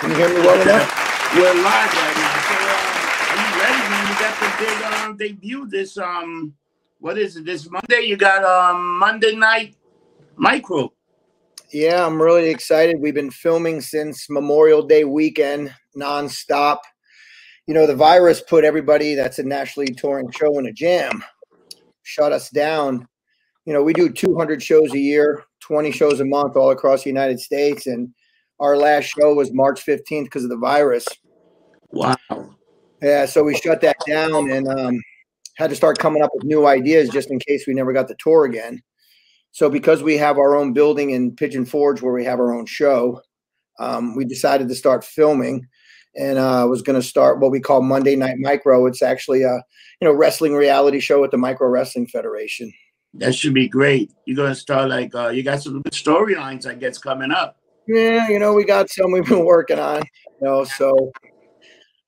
Can you hear me well enough? We're live right now. So, uh, are you ready, man? You got the big um, debut this um, what is it? This Monday? You got um Monday night micro. Yeah, I'm really excited. We've been filming since Memorial Day weekend, nonstop. You know, the virus put everybody that's a nationally touring show in a jam, shut us down. You know, we do 200 shows a year, 20 shows a month all across the United States, and our last show was March 15th because of the virus. Wow. Yeah, so we shut that down and um, had to start coming up with new ideas just in case we never got the tour again. So because we have our own building in Pigeon Forge where we have our own show, um, we decided to start filming and uh, was going to start what we call Monday Night Micro. It's actually a you know wrestling reality show at the Micro Wrestling Federation. That should be great. You're gonna start like uh, you got some good storylines, I guess, coming up. Yeah, you know, we got some we've been working on. You know, so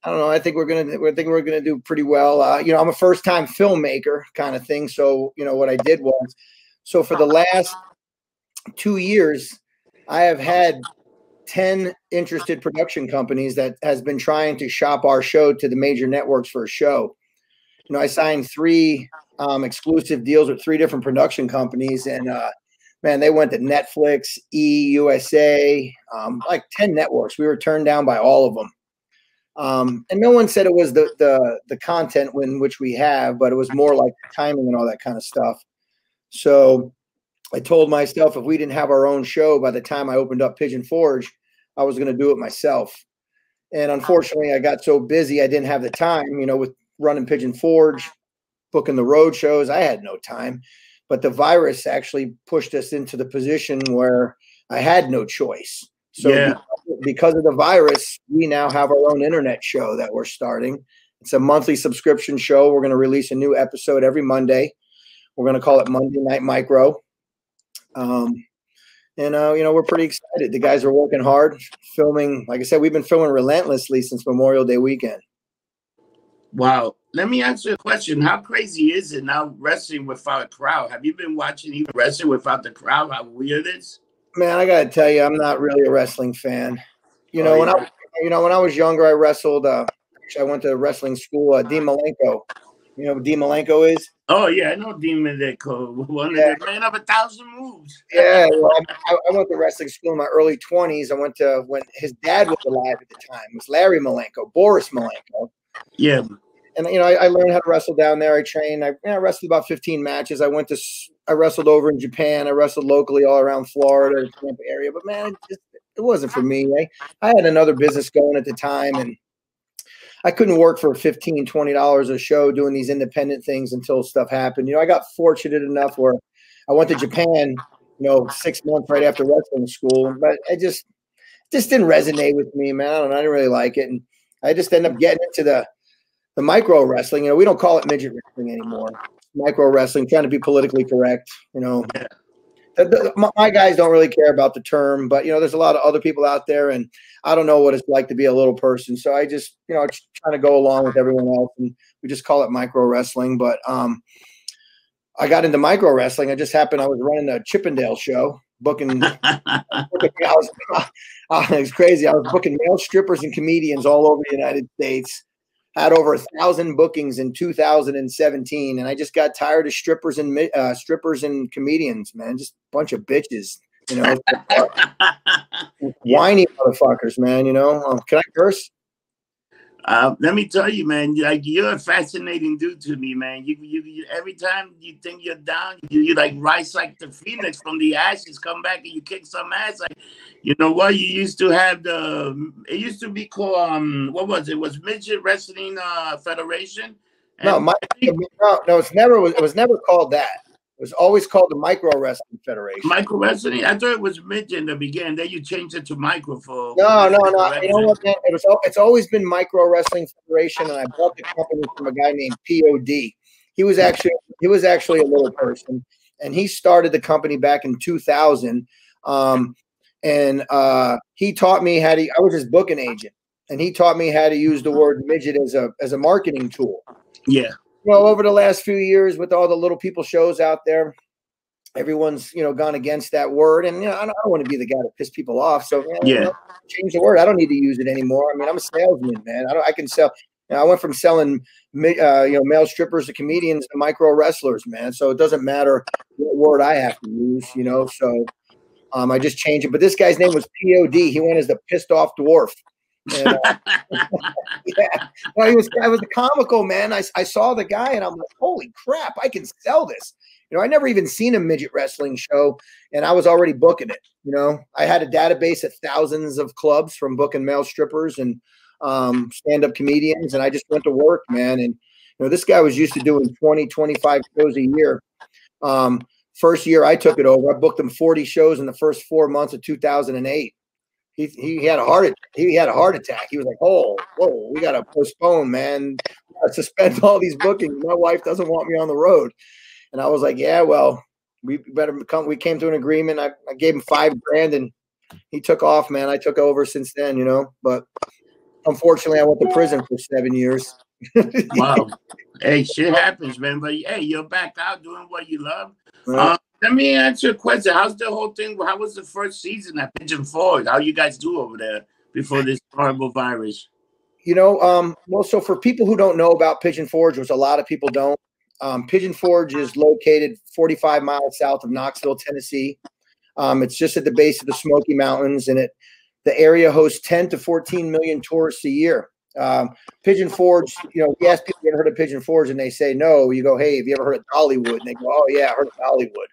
I don't know. I think we're gonna. I think we're gonna do pretty well. Uh, you know, I'm a first time filmmaker kind of thing. So you know, what I did was, so for the last two years, I have had ten interested production companies that has been trying to shop our show to the major networks for a show. You know, I signed three um, exclusive deals with three different production companies, and uh, man, they went to Netflix, E USA, um, like ten networks. We were turned down by all of them, um, and no one said it was the the the content in which we have, but it was more like timing and all that kind of stuff. So I told myself if we didn't have our own show by the time I opened up Pigeon Forge, I was going to do it myself. And unfortunately, I got so busy I didn't have the time. You know, with running Pigeon Forge, booking the road shows. I had no time. But the virus actually pushed us into the position where I had no choice. So Yeah. because of the virus, we now have our own internet show that we're starting. It's a monthly subscription show. We're going to release a new episode every Monday. We're going to call it Monday Night Micro. Um, and uh, you know we're pretty excited. The guys are working hard, filming. Like I said, we've been filming relentlessly since Memorial Day weekend. Wow. Let me answer a question. How crazy is it now wrestling without a crowd? Have you been watching even wrestling without the crowd? How weird it is? Man, I gotta tell you, I'm not really a wrestling fan. You know, Oh, when I yeah. you know when I was younger, I wrestled. Uh, actually, I went to wrestling school. Uh, Dean Malenko. You know who Dean Malenko is? Oh yeah, I know Demon Deco. One Yeah. of the man of a thousand moves. Yeah, well, I, I went to wrestling school in my early 20s. I went to when his dad was alive at the time. It was Larry Malenko, Boris Malenko. Yeah. And you know, I, I learned how to wrestle down there. I trained. I, you know, I wrestled about 15 matches. I went to, I wrestled over in Japan. I wrestled locally all around Florida, Tampa area. But man, it, just, it wasn't for me. I, I had another business going at the time, and I couldn't work for 15 20 dollars a show doing these independent things until stuff happened. You know, I got fortunate enough where I went to Japan. You know, six months right after wrestling school, but I just just didn't resonate with me, man. I don't know. I didn't really like it, and I just ended up getting into the the micro wrestling. You know, we don't call it midget wrestling anymore. Micro wrestling, trying to be politically correct. You know, Yeah. The- the- my, my guys don't really care about the term, but you know, there's a lot of other people out there, and I don't know what it's like to be a little person. So I just, you know, trying to go along with everyone else, and we just call it micro wrestling. But um, I got into micro wrestling. I just happened I was running a Chippendale show, booking I was, uh, it was crazy. I was booking male strippers and comedians all over the United States. Had over a thousand bookings in 2017, and I just got tired of strippers and uh, strippers and comedians. Man, just a bunch of bitches. You know, whiny motherfuckers. Man, you know. Um, can I curse? Uh, let me tell you, man. Like you're a fascinating dude to me, man. You, you, you every time you think you're down, you, you like rise like the phoenix from the ashes, come back and you kick some ass. Like, you know what? You used to have the. It used to be called um. What was it? it was midget wrestling uh federation. No, And my, I no, no. It's never. It was never called that. It was always called the Micro Wrestling Federation. micro wrestling. I thought it was midget in the beginning. Then you changed it to micro for. No, no, no. You know what, man? It was. It's always been Micro Wrestling Federation, and I bought the company from a guy named Pod. He was actually he was actually a little person, and he started the company back in 2000. Um, and uh, he taught me how to. I was his booking agent, and he taught me how to use the word midget as a as a marketing tool Yeah. Well over the last few years with all the little people shows out there everyone's you know gone against that word, and you know I don't, don't want to be the guy to piss people off. So Yeah. you know, change the word. I don't need to use it anymore. I mean, I'm a salesman, man. I don't. I can sell. You know, I went from selling uh, you know male strippers to comedians to micro wrestlers, man. So it doesn't matter what word I have to use, you know. So um, I just changed it. But this guy's name was Pod. He went as the pissed off dwarf. And, uh, yeah, well, he was. I was comical, man. I, I saw the guy and I'm like, holy crap, I can sell this. You know, I never even seen a midget wrestling show, and I was already booking it. You know, I had a database of thousands of clubs from booking male strippers and um, stand-up comedians, and I just went to work, man. And you know, this guy was used to doing 20, 25 shows a year. Um, first year I took it over, I booked him 40 shows in the first four months of 2008 he, he had a heart he had a heart attack. He was like, "Oh, whoa, we got to postpone, man. I suspend all these bookings. My wife doesn't want me on the road." And I was like, "Yeah, well, we better come." We came to an agreement. I, I gave him five grand, and he took off, man. I took over since then, you know. But unfortunately, I went to prison for seven years. wow. Hey, shit happens, man. But hey, you're back out doing what you love. Uh, Um, let me ask you a question. How's the whole thing? How was the first season at Pigeon Forge? How you guys do over there before this horrible virus? you know, um, well, so for people who don't know about Pigeon Forge, which a lot of people don't, um, Pigeon Forge is located 45 miles south of Knoxville, Tennessee. Um, it's just at the base of the Smoky Mountains, and it the area hosts 10 to 14 million tourists a year. Um, Pigeon Forge, you know, we ask people, ever heard of Pigeon Forge? And they say no. You go, hey, have you ever heard of Dollywood? And they go, oh, yeah, I heard of Dollywood.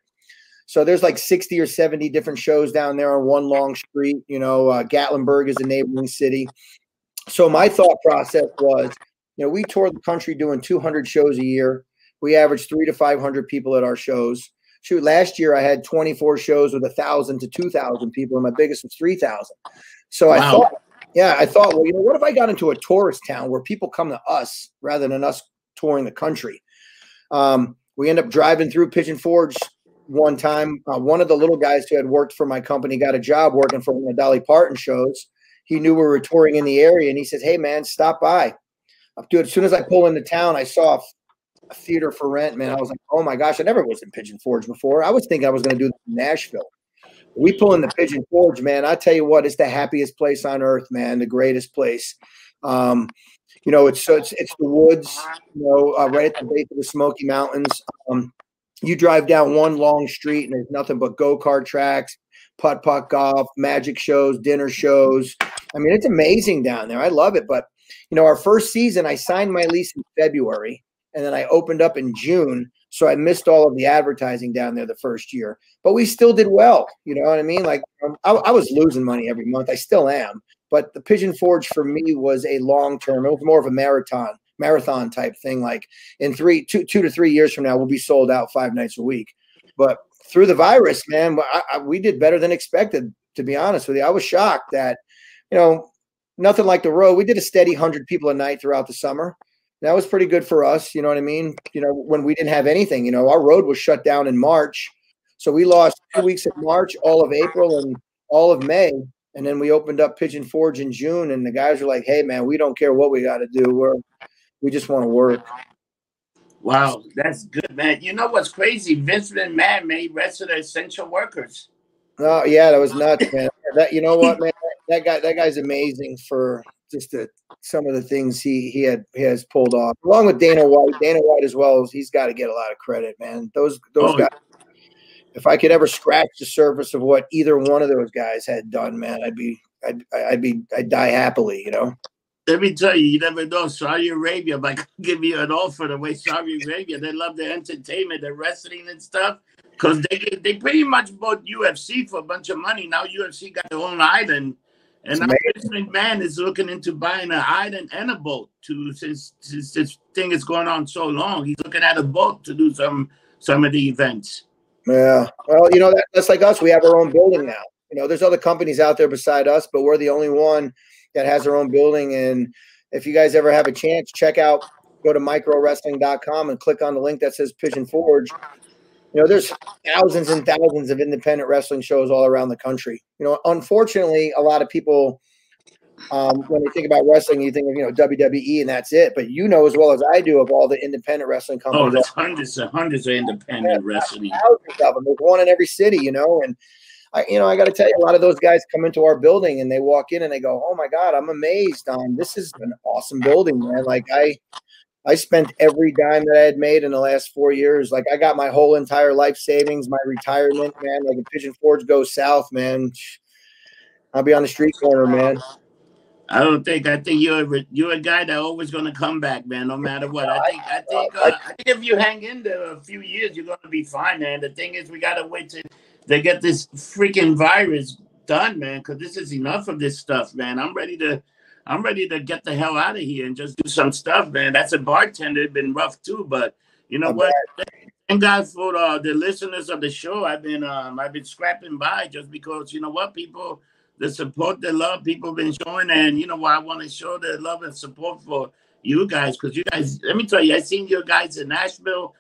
So there's like 60 or 70 different shows down there on one long street. You know, uh, Gatlinburg is a neighboring city. So my thought process was, you know, we tour the country doing 200 shows a year. We average three to 500 people at our shows. Shoot, last year I had 24 shows with a thousand to 2,000 people, and my biggest was 3,000. So I thought, yeah, I thought, well, you know, what if I got into a tourist town where people come to us rather than us touring the country? Um, we end up driving through Pigeon Forge one time. Uh, one of the little guys who had worked for my company got a job working for one of Dolly Parton shows. He knew we were touring in the area, and he says, "Hey, man, stop by." Dude, as soon as I pull into town, I saw a theater for rent. Man, I was like, "Oh my gosh!" I never was in Pigeon Forge before. I was thinking I was going to do Nashville. We pull in the Pigeon Forge, man. I tell you what, it's the happiest place on earth, man. The greatest place. Um, you know, it's so it's it's the woods. You know, uh, right at the base of the Smoky Mountains. Um, you drive down one long street, and there's nothing but go kart tracks, putt putt golf, magic shows, dinner shows. I mean, it's amazing down there. I love it. But you know, our first season, I signed my lease in February, and then I opened up in June. So I missed all of the advertising down there the first year, but we still did well. You know what I mean? Like um, I, I was losing money every month. I still am, but the Pigeon Forge for me was a long term. It was more of a marathon, marathon type thing. Like in three, two, two to three years from now, we'll be sold out five nights a week. But through the virus, man, I, I, we did better than expected. To be honest with you, I was shocked that you know nothing like the road. We did a steady hundred people a night throughout the summer that was pretty good for us. You know what I mean? You know, when we didn't have anything, you know, our road was shut down in March. So we lost two weeks in March, all of April, and all of May. And then we opened up Pigeon Forge in June. And the guys were like, hey, man, we don't care what we got to do. We're, we just want to work. Wow, that's good, man. You know what's crazy? Vince McMahon made rest of the essential workers. Oh, yeah, that was nuts, man. That, you know what, man? That guy, that guy's amazing for just the, some of the things he he had he has pulled off, along with Dana White. Dana White as well. He's got to get a lot of credit, man. Those those Oh, guys. If I could ever scratch the surface of what either one of those guys had done, man, I'd be I'd I'd be I'd die happily, you know. Let me tell you, you never know. Saudi Arabia might give you an offer the way Saudi Arabia. They love the entertainment, the wrestling and stuff. Because they they pretty much bought UFC for a bunch of money. Now UFC got their own island. And now. Vince McMahon is looking into buying an island and a boat to since, since this thing is going on so long. He's looking at a boat to do some some of the events. Yeah. Well, you know that, that's like us. We have our own building now. You know, there's other companies out there beside us, but we're the only one that has our own building. And if you guys ever have a chance, check out go to microwrestling.com and click on the link that says Pigeon Forge. You know, there's thousands and thousands of independent wrestling shows all around the country. You know, unfortunately, a lot of people um, when they think about wrestling, you think of you know WWE and that's it. But you know as well as I do of all the independent wrestling companies. Oh, there's hundreds and hundreds of independent wrestling. thousands of them. There's one in every city, you know. And I, you know, I got to tell you, a lot of those guys come into our building and they walk in and they go, "Oh my God, I'm amazed! On this is an awesome building, man. Like I, I spent every dime that I had made in the last four years. Like I got my whole entire life savings, my retirement, man. Like if Pigeon Forge goes south, man, I'll be on the street corner, man. I don't think. I think you're a, you're a guy that always going to come back, man. No matter what. I think. I think. Uh, I think if you hang in there a few years, you're going to be fine, man. The thing is, we got to wait to they get this freaking virus done, man. Because this is enough of this stuff, man. I'm ready to. I'm ready to get the hell out of here and just do some stuff, man. That's a bartender. It's been rough too, but you know what? Thank God for uh, the listeners of the show. I've been um, I've been scrapping by just because you know what people the support, the love people been showing, and you know why I want to show the love and support for you guys because you guys. Let me tell you, I seen your guys in Nashville,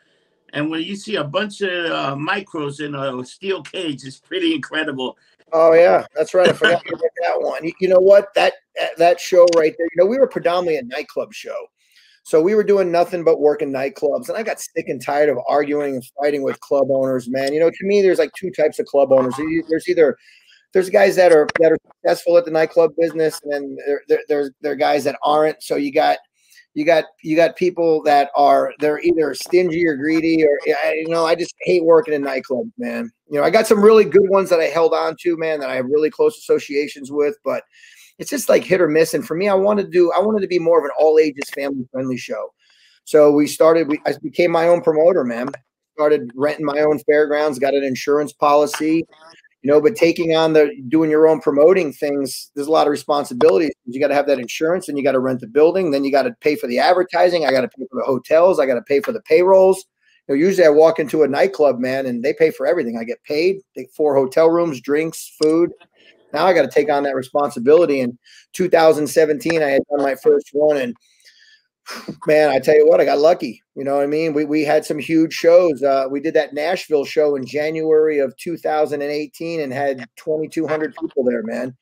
and when you see a bunch of uh, micros in a steel cage, it's pretty incredible. Oh yeah, that's right. I forgot about that one. You, know what? That that show right there. You know, we were predominantly a nightclub show, so we were doing nothing but working nightclubs. And I got sick and tired of arguing and fighting with club owners. Man, you know, to me, there's like two types of club owners. There's either there's guys that are that are successful at the nightclub business, and then there, there, there's there are guys that aren't. So you got you got you got people that are they're either stingy or greedy or you know I just hate working in nightclubs, man. You know I got some really good ones that I held on to, man, that I have really close associations with, but it's just like hit or miss. And for me, I wanted to do I wanted to be more of an all ages family friendly show. So we started. We I became my own promoter, man. Started renting my own fairgrounds, got an insurance policy you know but taking on the doing your own promoting things there's a lot of responsibilities. You got to have that insurance and you got to rent the building then you got to pay for the advertising i got to pay for the hotels i got to pay for the payrolls. You know usually i walk into a nightclub man and they pay for everything. I get paid they four hotel rooms drinks food. Now i got to take on that responsibility. In 2017 i had done my first one and man, I tell you what, I got lucky. You know what I mean? We we had some huge shows. Uh, we did that Nashville show in January of 2018 and had 2,200 people there, man.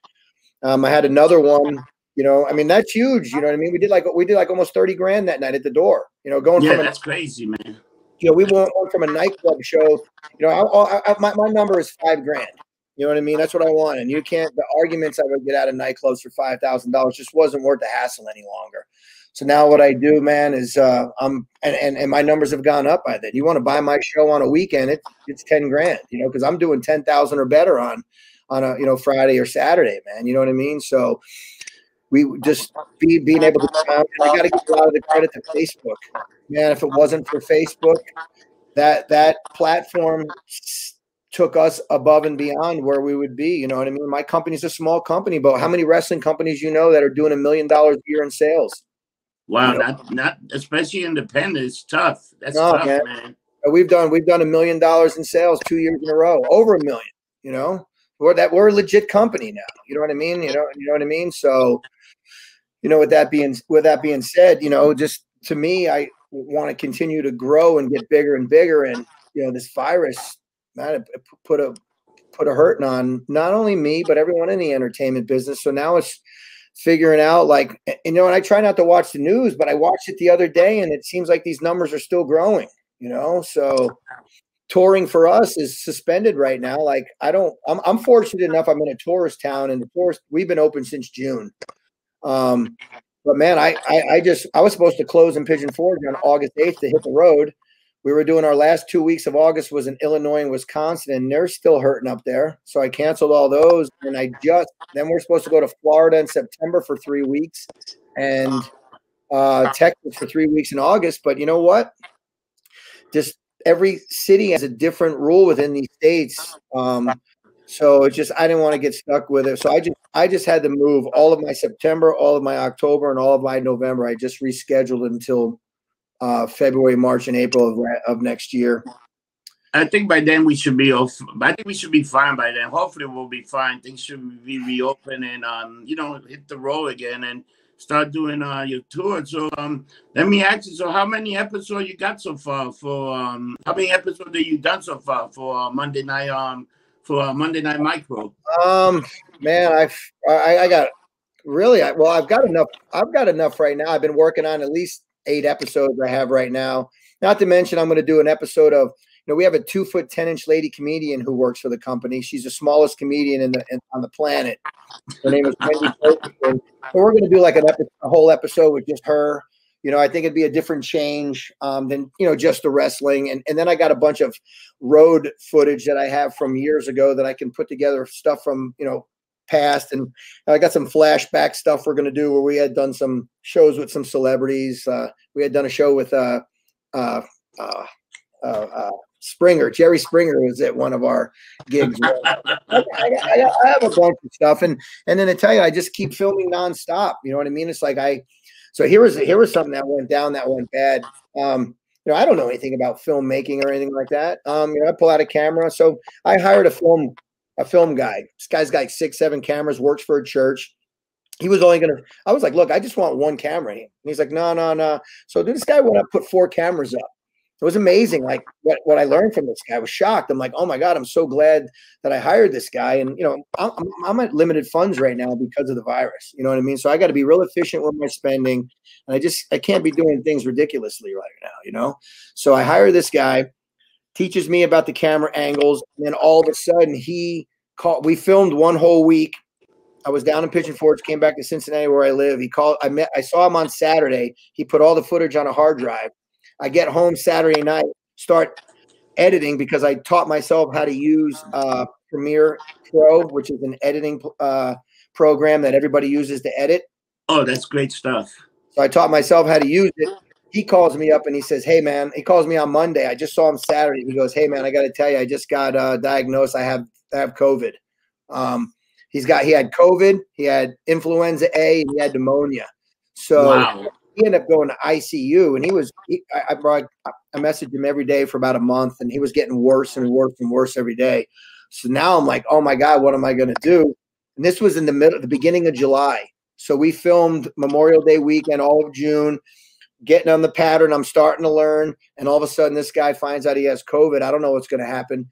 Um, I had another one. You know, I mean that's huge. You know what I mean? We did like we did like almost 30 grand that night at the door. You know, going Yeah, from a, that's crazy, man. you know we went from a nightclub show. You know, I, I, I, my my number is five grand. You know what I mean? That's what I want. And you can't. The arguments I would get out of nightclubs for five thousand dollars just wasn't worth the hassle any longer. So now what I do, man, is uh, I'm and, and and my numbers have gone up by that. You want to buy my show on a weekend? It's it's ten grand, you know, because I'm doing ten thousand or better on on a you know Friday or Saturday, man. You know what I mean? So we just be being able to. I got to give a lot of the credit to Facebook, man. If it wasn't for Facebook, that that platform took us above and beyond where we would be. You know what I mean? My company's a small company, but how many wrestling companies you know that are doing a million dollars a year in sales? Wow, not not especially independent. It's tough. That's No, tough, man. man. Uh, We've done we've done a million dollars in sales two years in a row, over a million. You know, we're that we're a legit company now. You know what I mean? You know, you know what I mean. So, you know, with that being with that being said, you know, just to me, I want to continue to grow and get bigger and bigger. And you know, this virus, man, put a put a hurting on not only me but everyone in the entertainment business. So now it's figuring out like you know and i try not to watch the news but i watched it the other day and it seems like these numbers are still growing you know? So touring for us is suspended right now like i don't i'm, I'm fortunate enough i'm in a tourist town and the tourist we've been open since june. Um but man I, I i just i was supposed to close in pigeon forge on august 8th to hit the road we were doing our last two weeks of august was in illinois and wisconsin and they're still hurting up there so i canceled all those and i just then we're supposed to go to florida in september for three weeks and uh, Texas for three weeks in August. But you know what? Just every city has a different rule within these states. Um, so it's just I didn't want to get stuck with it. So I just I just had to move all of my September, all of my October, and all of my November. I just rescheduled until uh, February, March, and April of, of next year. I think by then we should be off. I think we should be fine by then. Hopefully, we'll be fine. Things should be reopened and um, you know, hit the road again and start doing uh your tour. So um, let me ask you. So how many episodes you got so far for um? How many episodes have you done so far for uh, Monday night um for uh, Monday night micro? Um, man, I've I, I got really, I, well, I've got enough. I've got enough right now. I've been working on at least eight episodes. I have right now. Not to mention, I'm going to do an episode of. You know, we have a two foot ten inch lady comedian who works for the company. She's the smallest comedian in the in, on the planet. Her name is Wendy. And we're going to do like an epi- a whole episode with just her. You know, I think it'd be a different change um, than you know just the wrestling. And and then I got a bunch of road footage that I have from years ago that I can put together stuff from you know past. And I got some flashback stuff we're going to do where we had done some shows with some celebrities. Uh, we had done a show with uh, uh, uh, uh, uh Springer, Jerry Springer was at one of our gigs. I, I, I, I, have a bunch of stuff, and and then I tell you, I just keep filming nonstop. You know what I mean? It's like I. So here was here was something that went down that went bad. Um, you know, I don't know anything about filmmaking or anything like that. Um, you know, I pull out a camera, so I hired a film a film guy. This guy's got like six, seven cameras, works for a church. He was only gonna. I was like, look, I just want one camera. And he's like, no, no, no. So this guy went up, put four cameras up. It was amazing. Like what, what I learned from this guy I was shocked. I'm like, oh my god, I'm so glad that I hired this guy. And you know, I'm, I'm at limited funds right now because of the virus. You know what I mean? So I got to be real efficient with my spending, and I just I can't be doing things ridiculously right now. You know, so I hire this guy teaches me about the camera angles, and then all of a sudden he called. We filmed one whole week. I was down in Pigeon Forge, came back to Cincinnati where I live. He called. I met. I saw him on Saturday. He put all the footage on a hard drive. I get home Saturday night, start editing because I taught myself how to use uh, Premiere Pro, which is an editing uh, program that everybody uses to edit. Oh, that's great stuff. So I taught myself how to use it he calls me up and he says, "Hey man," he calls me on Monday. I just saw him Saturday. He goes, "Hey man, I got to tell you, I just got uh, diagnosed. I have I have COVID. Um, he's got he had COVID, he had influenza A, and he had pneumonia. So wow. he ended up going to ICU, and he was. He, I, I brought I messaged him every day for about a month, and he was getting worse and worse and worse every day. So now I'm like, oh my god, what am I going to do? And this was in the middle, the beginning of July. So we filmed Memorial Day weekend, all of June getting on the pattern. I'm starting to learn. And all of a sudden, this guy finds out he has COVID. I don't know what's going to happen.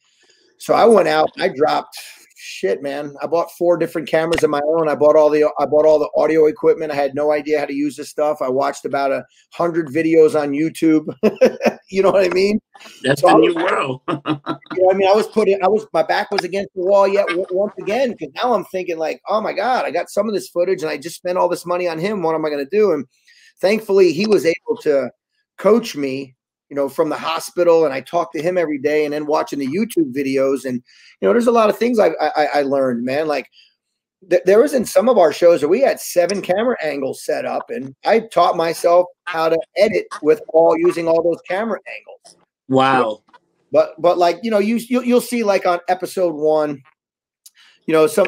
So I went out. I dropped shit, man. I bought four different cameras of my own. I bought all the I bought all the audio equipment. I had no idea how to use this stuff. I watched about a hundred videos on YouTube. you know what I mean? That's so the new world. you know, I mean, I was putting, I was, my back was against the wall yet once again because now I'm thinking like, oh my god, I got some of this footage and I just spent all this money on him. What am I going to do? And thankfully he was able to coach me you know from the hospital and i talked to him every day and then watching the youtube videos and you know there's a lot of things i i, I learned man. Like th- there was in some of our shows where we had seven camera angles set up and i taught myself how to edit with all using all those camera angles. Wow. But but like you know you you'll, you'll see like on episode one you know, some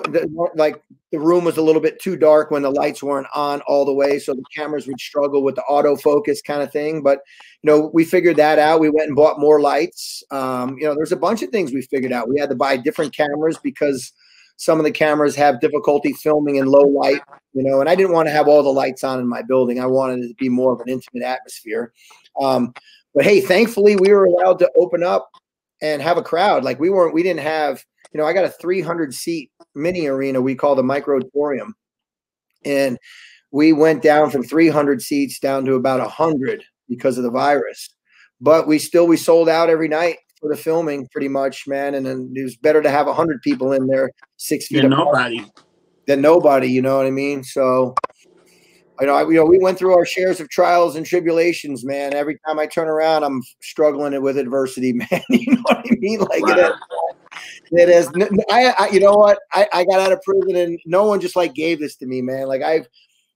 like the room was a little bit too dark when the lights weren't on all the way, so the cameras would struggle with the autofocus kind of thing. But you know, we figured that out. We went and bought more lights. Um, you know, there's a bunch of things we figured out. We had to buy different cameras because some of the cameras have difficulty filming in low light. You know, and I didn't want to have all the lights on in my building. I wanted it to be more of an intimate atmosphere. Um, but hey, thankfully, we were allowed to open up and have a crowd. Like we weren't, we didn't have you know, I got a 300 seat mini arena we call the Microtorium. And we went down from 300 seats down to about 100 because of the virus. But we still we sold out every night for the filming pretty much, man. And then it was better to have 100 people in there, six feet than nobody. Than nobody, you know what I mean? So you know, I, you know, we went through our shares of trials and tribulations, man. Every time I turn around, I'm struggling with adversity, man. you know what I mean? Like it is. I, I, you know what? I, I got out of prison, and no one just like gave this to me, man. Like I've,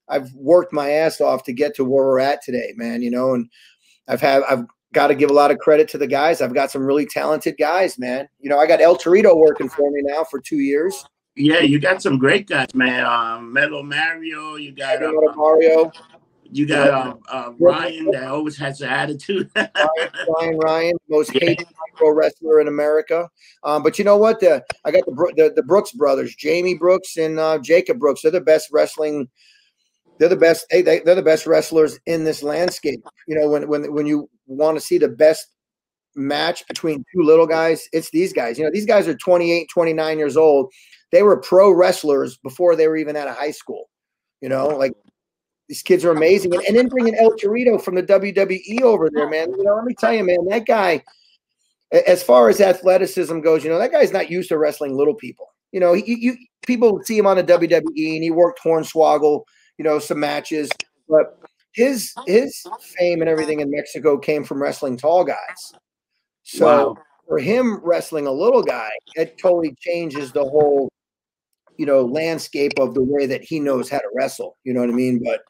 I've worked my ass off to get to where we're at today, man. You know, and I've had, I've got to give a lot of credit to the guys. I've got some really talented guys, man. You know, I got El Torito working for me now for two years. Yeah, you got some great guys, man. Um, Metal Mario, you got uh, Mario. You got uh, uh, Ryan that always has an attitude. Ryan, Ryan, Ryan, most yeah. hated pro wrestler in America. Um, but you know what? The, I got the, the, the Brooks brothers, Jamie Brooks and uh, Jacob Brooks. They're the best wrestling. They're the best. Hey, they, they're the best wrestlers in this landscape. You know, when when when you want to see the best match between two little guys, it's these guys. You know, these guys are 28, 29 years old they were pro wrestlers before they were even out of high school. You know, like these kids are amazing. And, and then bringing El Torito from the WWE over there, man. You know, let me tell you, man, that guy, as far as athleticism goes, you know, that guy's not used to wrestling little people. You know, he, you people see him on the WWE and he worked Hornswoggle, you know, some matches, but his his fame and everything in Mexico came from wrestling tall guys. So wow. for him wrestling a little guy, it totally changes the whole, you know, landscape of the way that he knows how to wrestle. You know what I mean? But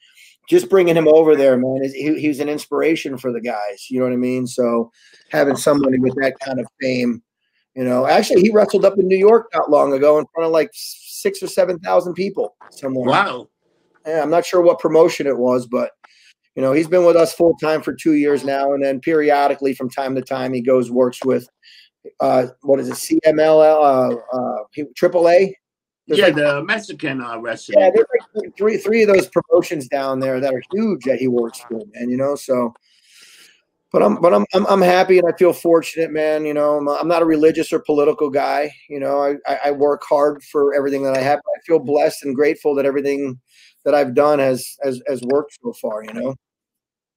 just bringing him over there, man, is he, he was an inspiration for the guys. You know what I mean? So having somebody with that kind of fame, you know, actually he wrestled up in New York not long ago in front of like six or seven thousand people somewhere. Wow. Yeah, I'm not sure what promotion it was, but you know, he's been with us full time for two years now, and then periodically from time to time he goes works with uh, what is it, CMLL, uh, uh, AAA. Yeah, like, the Mexican uh, wrestling. Yeah, there's like three three of those promotions down there that are huge that he works for, man. You know, so. But I'm, but I'm, I'm, I'm happy and I feel fortunate, man. You know, I'm, I'm not a religious or political guy. You know, I, I work hard for everything that I have. I feel blessed and grateful that everything that I've done has has, has worked so far. You know.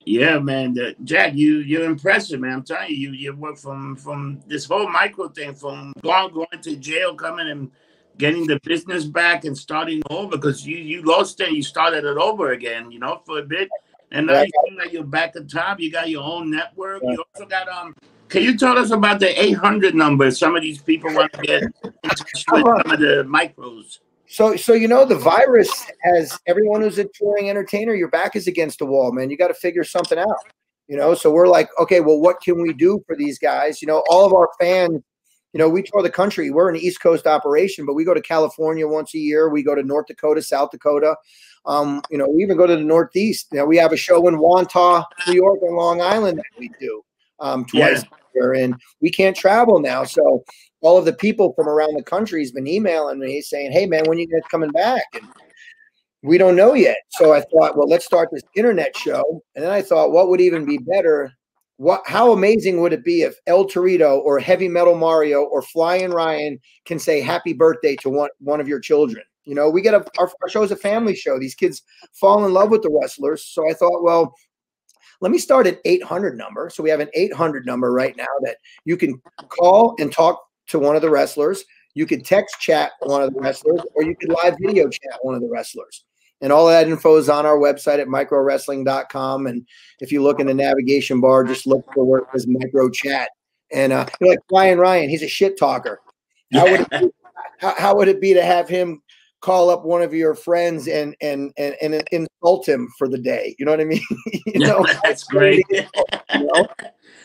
Yeah, man, the, Jack, you you're impressive, man. I'm telling you, you you went from from this whole micro thing, from going going to jail, coming and getting the business back and starting over because you you lost it, you started it over again, you know, for a bit, and now you feel like you're back at top. You got your own network. You also got um. Can you tell us about the 800 number? Some of these people want to get in touch with some of the micros. So, so you know, the virus has everyone who's a touring entertainer. Your back is against the wall, man. You got to figure something out. You know, so we're like, okay, well, what can we do for these guys? You know, all of our fans. You know, we tour the country. We're an East Coast operation, but we go to California once a year. We go to North Dakota, South Dakota. Um, you know, we even go to the Northeast. You know, we have a show in Wantagh, New York, and Long Island that we do um, twice yeah. a year, and we can't travel now. So all of the people from around the country has been emailing me saying, "Hey, man, when you guys coming back?" And we don't know yet. So I thought, well, let's start this internet show. And then I thought, what would even be better? What? How amazing would it be if El Torito or Heavy Metal Mario or Flying Ryan can say happy birthday to one one of your children? You know, we get a our, our show's a family show. These kids fall in love with the wrestlers. So I thought, well, let me start an 800 number. So we have an 800 number right now that you can call and talk to one of the wrestlers. You could text chat one of the wrestlers, or you could live video chat one of the wrestlers. And all that info is on our website at microwrestling.com. And if you look in the navigation bar, just look for where it says micro chat. And uh, like Ryan Ryan, he's a shit talker. How, would it be, how, how would it be to have him call up one of your friends and and and, and insult him for the day? You know what I mean? you know, that's great. you know?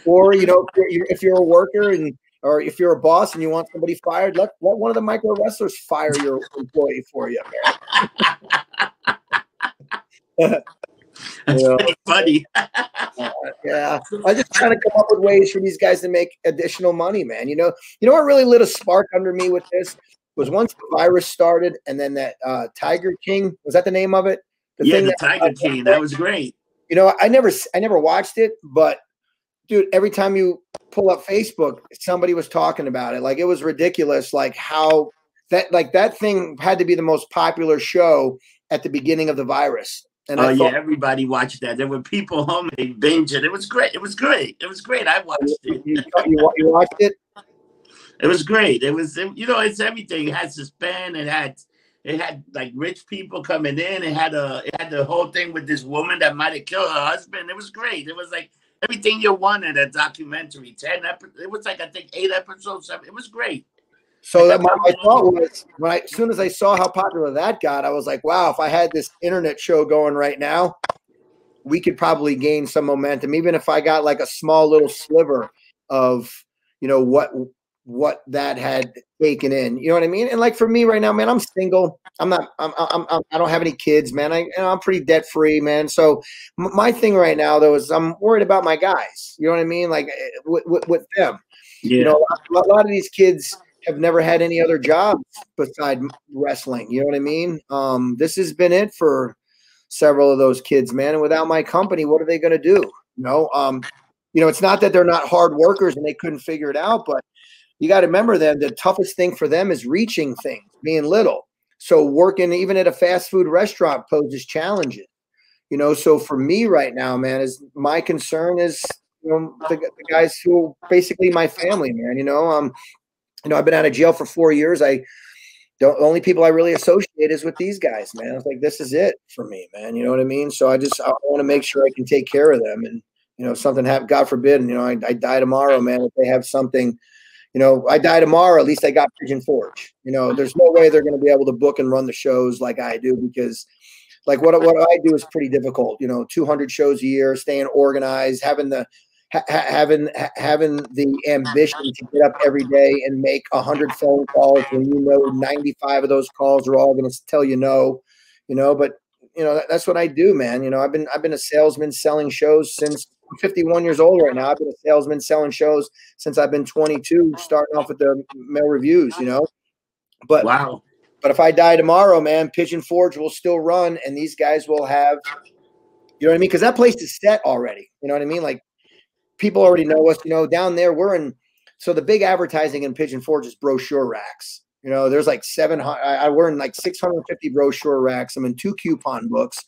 Or you know, if you're, if you're a worker and or if you're a boss and you want somebody fired, let, let one of the micro wrestlers fire your employee for you. That's you know, funny. uh, yeah, I just trying to come up with ways for these guys to make additional money, man. You know, you know what really lit a spark under me with this was once the virus started, and then that uh, Tiger King was that the name of it? The yeah, the that, Tiger uh, King. That was great. You know, I never, I never watched it, but dude, every time you pull up Facebook, somebody was talking about it. Like it was ridiculous. Like how that like that thing had to be the most popular show at the beginning of the virus. And oh thought, yeah, everybody watched that. There were people home they binged it. It was great. It was great. It was great. I watched it. you, you, you watched it. It was great. It was you know it's everything. It had suspense. It had it had like rich people coming in. It had a it had the whole thing with this woman that might have killed her husband. It was great. It was like everything you wanted a documentary. Ten episodes. It was like I think eight episodes. Seven. It was great. So that my, my thought was when I, as soon as I saw how popular that got, I was like, wow, if I had this internet show going right now, we could probably gain some momentum. Even if I got like a small little sliver of, you know, what what that had taken in. You know what I mean? And like for me right now, man, I'm single. I'm not. I'm. I'm. I'm I don't have any kids, man. I. You know, I'm pretty debt free, man. So m- my thing right now, though, is I'm worried about my guys. You know what I mean? Like eh, with, with, with them. Yeah. You know, a lot, a lot of these kids have never had any other jobs beside wrestling. You know what I mean? Um, this has been it for several of those kids, man. And without my company, what are they going to do? You know, um, you know, it's not that they're not hard workers and they couldn't figure it out, but you got to remember that the toughest thing for them is reaching things, being little. So working even at a fast food restaurant poses challenges. You know, so for me right now, man, is my concern is you know the, the guys who basically my family, man. You know, um, you know, I've been out of jail for four years. I the only people I really associate is with these guys, man. I was like, this is it for me, man. You know what I mean? So I just I want to make sure I can take care of them, and you know, something happen, God forbid, you know, I, I die tomorrow, man. If they have something, you know, I die tomorrow, at least I got Pigeon Forge. You know, there's no way they're going to be able to book and run the shows like I do because like what what I do is pretty difficult. You know, 200 shows a year, staying organized, having the ha- having ha- having the ambition to get up every day and make 100 phone calls when you know 95 of those calls are all going to tell you no. You know, but you know that, that's what I do, man. You know, I've been I've been a salesman selling shows since I'm 51 years old right now. I've been a salesman selling shows since I've been 22, starting off with the male revues. You know, but wow but if I die tomorrow, man, Pigeon Forge will still run, and these guys will have, you know what I mean? Because that place is set already. You know what I mean? Like people already know us. You know, down there we're in. So the big advertising in Pigeon Forge is brochure racks. You know, there's like seven. I, I we're in like 650 brochure racks. I'm in two coupon books.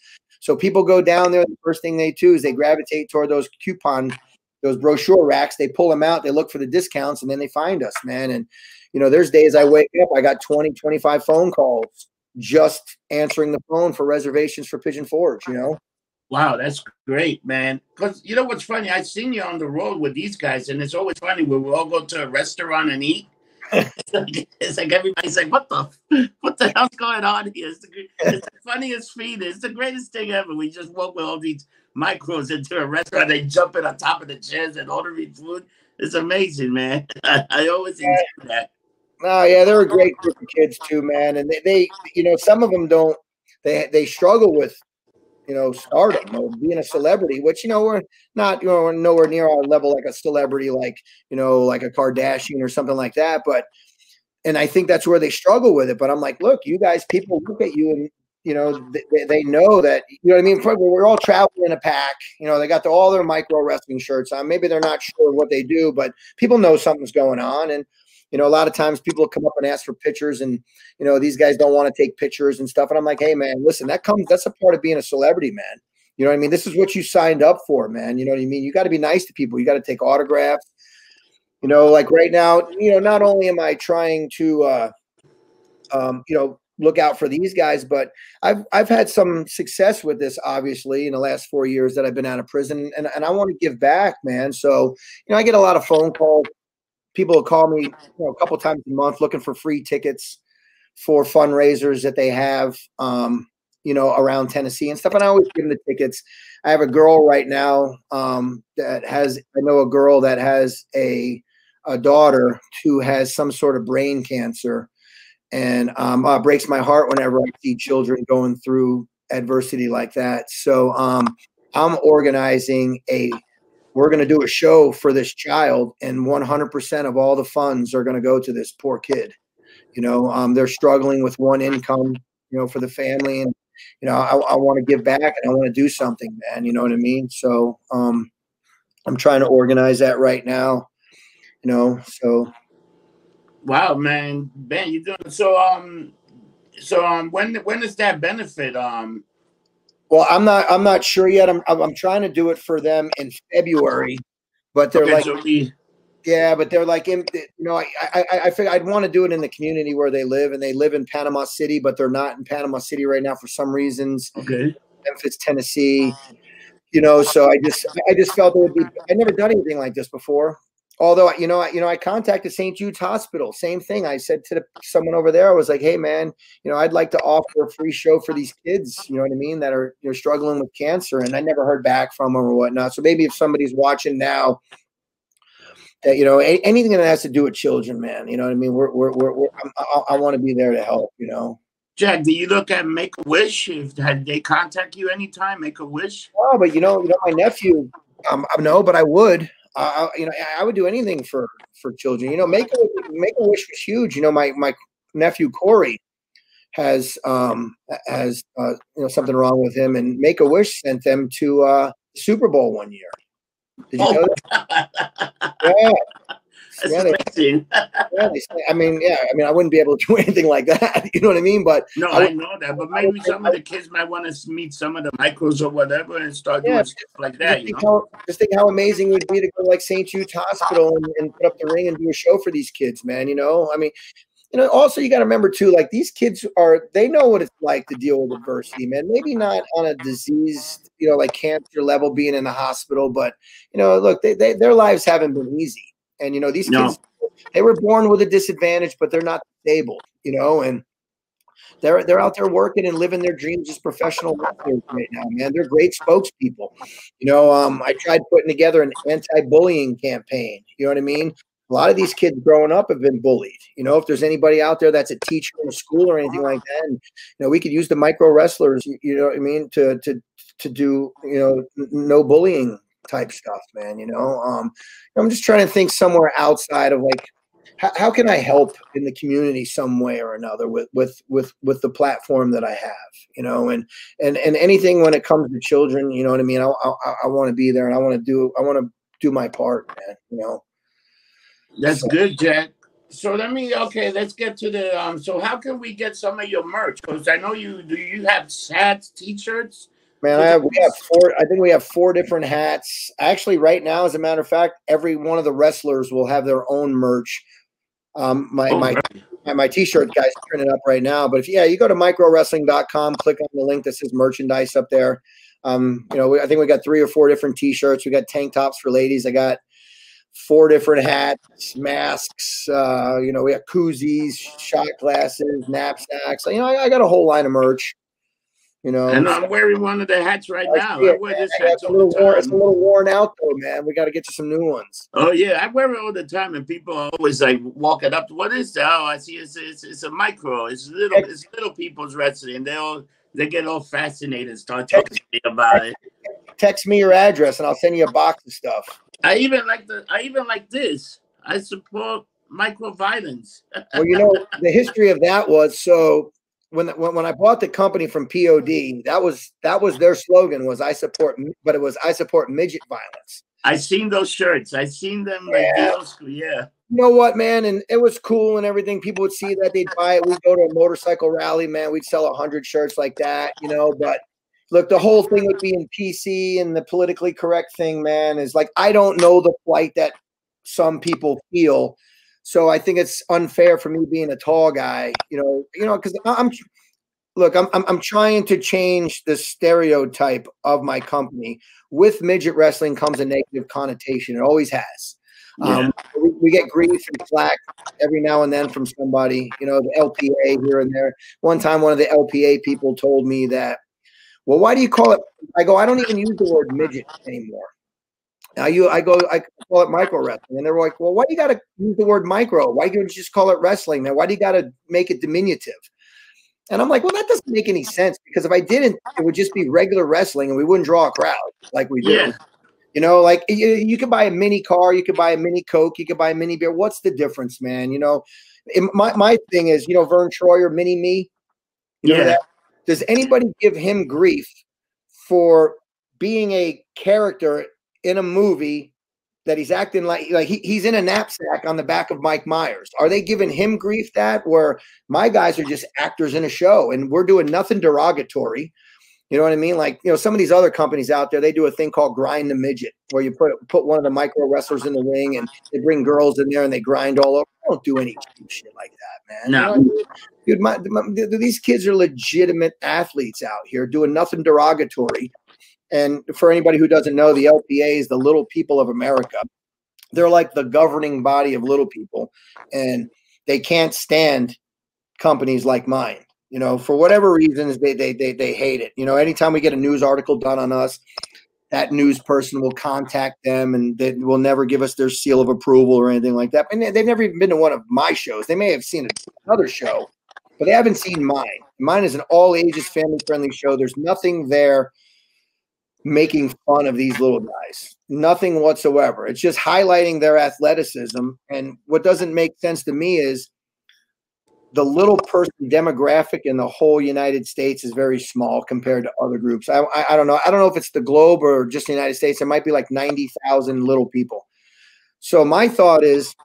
So people go down there. The first thing they do is they gravitate toward those coupon, those brochure racks. They pull them out. They look for the discounts, and then they find us, man. And you know, there's days I wake up, I got 20, 25 phone calls just answering the phone for reservations for Pigeon Forge, you know? Wow, that's great, man. Because you know what's funny? I've seen you on the road with these guys, and it's always funny when we all go to a restaurant and eat. It's, like, everybody's like, "What the, what the hell's going on here?" It's the, it's the funniest feed. It's the greatest thing ever. We just walk with all these micros into a restaurant. They jump in on top of the chairs and ordering food. It's amazing, man. I, always enjoy that. Oh yeah, they're a great group of kids too, man. And they, they, you know, some of them don't. They they struggle with, you know, stardom or being a celebrity, which you know we're not, you know, we're nowhere near our level like a celebrity, like you know, like a Kardashian or something like that. But, and I think that's where they struggle with it. But I'm like, look, you guys, people look at you and you know they, they know that you know what I mean. We're all traveling in a pack. You know, they got the, all their micro wrestling shirts on. Maybe they're not sure what they do, but people know something's going on and you know, a lot of times people come up and ask for pictures, and you know, these guys don't want to take pictures and stuff. And I'm like, hey, man, listen, that comes. That's a part of being a celebrity, man. You know what I mean? This is what you signed up for, man. You know what I mean? You got to be nice to people. You got to take autographs. You know, like right now, you know, not only am I trying to, uh, um, you know, look out for these guys, but I've I've had some success with this, obviously, in the last four years that I've been out of prison, and and I want to give back, man. So, you know, I get a lot of phone calls people will call me you know, a couple times a month looking for free tickets for fundraisers that they have, um, you know, around Tennessee and stuff. And I always give them the tickets. I have a girl right now um, that has, I know a girl that has a, a daughter who has some sort of brain cancer. And um, uh, breaks my heart whenever I see children going through adversity like that. So um, I'm organizing a we're going to do a show for this child and 100% of all the funds are going to go to this poor kid. You know um, they're struggling with one income you know for the family and you know i, I want to give back and i want to do something man you know what i mean? So um, i'm trying to organize that right now you know so. Wow man ben you're doing so um so um when when is that benefit um well, I'm not. I'm not sure yet. I'm. I'm trying to do it for them in February, but they're okay, like, so we, yeah, but they're like, in, you know, I I, I figured I'd want to do it in the community where they live, and they live in Panama City, but they're not in Panama City right now for some reasons. Okay. Memphis, Tennessee. You know, so I just I just felt it would be. I never done anything like this before, although you know, I, you know, I contacted St. Jude's Hospital. Same thing. I said to the, someone over there, I was like, "Hey, man, you know, I'd like to offer a free show for these kids. You know what I mean? That are you know struggling with cancer." And I never heard back from them or whatnot. So maybe if somebody's watching now, that you know, a, anything that has to do with children, man, you know what I mean? We're, we're, we're, we're I, I want to be there to help. You know. Jack, do you look at Make a Wish? If had they contact you anytime, Make a Wish? Oh, but you know, you know, my nephew. Um, no, but I would. I, you know, I would do anything for for children. You know, make a make a wish was huge. You know, my my nephew Corey has um has uh, you know something wrong with him, and Make a Wish sent them to uh, Super Bowl one year. Did you oh. know that? yeah. That's yeah, amazing. yeah, I mean, yeah, I mean, I wouldn't be able to do anything like that. You know what I mean? But no, I, I know that. But maybe some of the kids might want to meet some of the micros or whatever and start yeah, doing stuff like that. Just think, how, just think how amazing it would be to go to like St. Jude's Hospital and, and put up the ring and do a show for these kids, man. You know, I mean, you know, also you got to remember too, like these kids are, they know what it's like to deal with adversity, man. Maybe not on a disease, you know, like cancer level being in the hospital, but you know, look, they, they their lives haven't been easy. And you know, these no. kids, they were born with a disadvantage, but they're not stable, you know, and they're they're out there working and living their dreams as professional wrestlers right now, man. They're great spokespeople. You know, um, I tried putting together an anti-bullying campaign. You know what I mean? a lot of these kids growing up have been bullied. You know, if there's anybody out there that's a teacher in a school or anything like that, and, you know, we could use the micro wrestlers. You know what I mean? To to to do you know no bullying type stuff, man. You know, um, I'm just trying to think somewhere outside of like how, how can I help in the community some way or another with with with with the platform that I have, you know, and and and anything when it comes to children, you know what I mean. I I, I want to be there and I want to do I want to do my part, man. You know. That's so. good, Jack. So let me okay. Let's get to the um. So how can we get some of your merch? Because I know you do. You have hats, t-shirts. Man, I have, we have four. I think we have four different hats. Actually, right now, as a matter of fact, every one of the wrestlers will have their own merch. Um, my oh, my, right. my my t-shirt guys printing up right now. But if yeah, you go to microwrestling.com, click on the link that says merchandise up there. Um, you know, we, I think we got three or four different t-shirts. We got tank tops for ladies. I got four different hats, masks. Uh, you know, we have koozies, shot glasses, knapsacks. You know, I, I, got a whole line of merch. You know, and I'm wearing one of the hats right now. I wear this hat all the time. Worn, it's a little worn out though, man. We got to get you some new ones. Oh yeah, I wear it all the time, and people are always like walking up. What is that? Oh, I see. It's it's, it's a micro. It's little. It's little people's wrestling. They all they get all fascinated, and start talking to me about it. Text me your address, and I'll send you a box of stuff. I even like the. I even like this. I support microviolence. well, you know, the history of that was so when, when when I bought the company from POD, that was that was their slogan was I support, but it was I support midget violence. I seen those shirts. I seen them like yeah. yeah. You know what, man? And it was cool and everything. People would see that they'd buy it. We'd go to a motorcycle rally, man. We'd sell a hundred shirts like that, you know. But look, the whole thing with being PC and the politically correct thing, man, is like I don't know the plight that some people feel. So I think it's unfair for me being a tall guy, you know, you know, because I'm look, I'm, I'm I'm trying to change the stereotype of my company. With midget wrestling comes a negative connotation. It always has. Yeah. Um, we, we, get grief and flack every now and then from somebody, you know, the LPA here and there. One time, one of the LPA people told me that well, why do you call it? I go, I don't even use the word midget anymore. Now you, I go, I call it micro wrestling, and they're like, well, why do you got to use the word micro? Why do you just call it wrestling? Now, why do you got to make it diminutive? And I'm like, well, that doesn't make any sense because if I didn't, it would just be regular wrestling, and we wouldn't draw a crowd like we do. Yeah. You know, like you, you could buy a mini car, you could buy a mini Coke, you could buy a mini beer. What's the difference, man? You know, my my thing is, you know, Verne Troyer, mini me. You yeah. Does anybody give him grief for being a character in a movie that he's acting like like he, he's in a knapsack on the back of Mike Myers? Are they giving him grief that where my guys are just actors in a show and we're doing nothing derogatory? You know what I mean? Like, you know, some of these other companies out there, they do a thing called grind the midget, where you put put one of the micro wrestlers in the ring and they bring girls in there and they grind all over. I don't do any shit like that, man. No. You know Dude, my, my, these kids are legitimate athletes out here doing nothing derogatory. And for anybody who doesn't know, the LPA is the Little People of America. They're like the governing body of little people, and they can't stand companies like mine. You know, for whatever reasons, they they they they hate it. You know, anytime we get a news article done on us, that news person will contact them and they will never give us their seal of approval or anything like that. And they've never even been to one of my shows. They may have seen another show, but they haven't seen mine. Mine is an all ages family friendly show. There's nothing there making fun of these little guys. Nothing whatsoever. It's just highlighting their athleticism. And what doesn't make sense to me is the little person demographic in the whole United States is very small compared to other groups. I, I, I don't know. I don't know if it's the globe or just the United States. It might be like 90,000 little people. So my thought is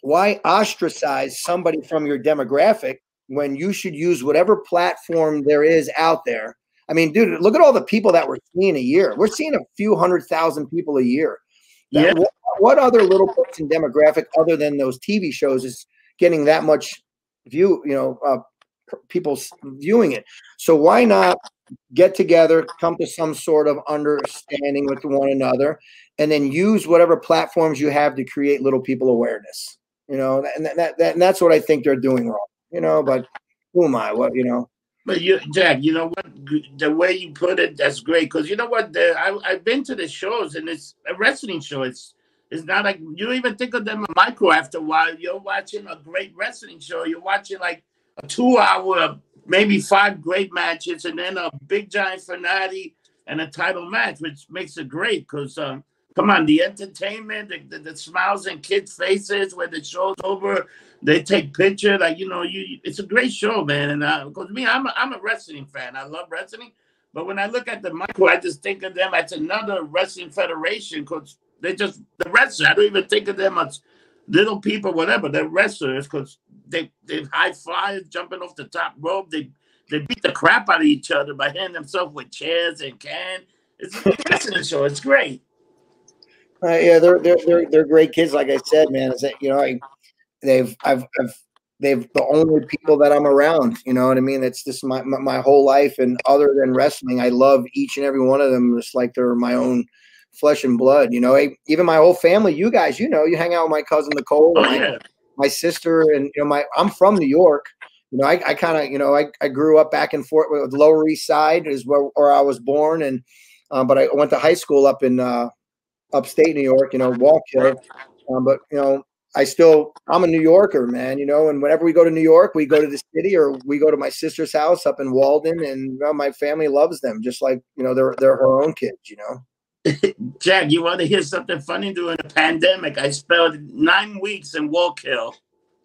why ostracize somebody from your demographic when you should use whatever platform there is out there? I mean, dude, look at all the people that we're seeing a year. We're seeing a few hundred thousand people a year. Yeah. What, what other little person demographic other than those TV shows is getting that much view? You know, uh, people viewing it. So why not get together, come to some sort of understanding with one another, and then use whatever platforms you have to create little people awareness. You know, and that, that, that and that's what I think they're doing wrong. You know, but who am I? What you know? But you, Jack, you know what? The way you put it, that's great. Because you know what? The, I, I've been to the shows, and it's a wrestling show. It's it's not like you even think of them a micro after a while. You're watching a great wrestling show. You're watching like a two hour, maybe five great matches, and then a big giant finale and a title match, which makes it great because um, come on, the entertainment, the, the, the, smiles in kids' faces when the show's over, they take pictures. Like you know, you it's a great show, man. And because uh, me, I'm a, I'm a wrestling fan. I love wrestling, but when I look at the micro, I just think of them as another wrestling federation because they just the wrestlers. I don't even think of them as little people, whatever. They're wrestlers because they they high flyers jumping off the top rope. They they beat the crap out of each other by hitting themselves with chairs and can. It's a wrestling show. It's great. Uh, yeah, they're, they're they're they're great kids. Like I said, man, is that you know I they've I've I've they've the only people that I'm around. You know what I mean? It's just my, my, my whole life, and other than wrestling, I love each and every one of them. Just like they're my own flesh and blood. You know, I, even my whole family. You guys, you know, you hang out with my cousin Nicole. Oh, my, yeah. my sister and you know my I'm from New York. You know, I, I kind of you know I, I grew up back and forth with Lower East Side is where, where I was born, and um, but I went to high school up in uh, upstate New York. You know, Wallkill. Um, but you know, I still I'm a New Yorker, man. You know, and whenever we go to New York, we go to the city or we go to my sister's house up in Walden, and you know, my family loves them just like you know they're they're her own kids. You know. Jack, you want to hear something funny during the pandemic? I spent nine weeks in Wallkill.